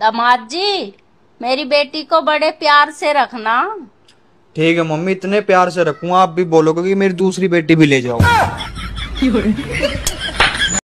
दामाद जी मेरी बेटी को बड़े प्यार से रखना। ठीक है मम्मी इतने प्यार से रखूँगा आप भी बोलोगे कि मेरी दूसरी बेटी भी ले जाओ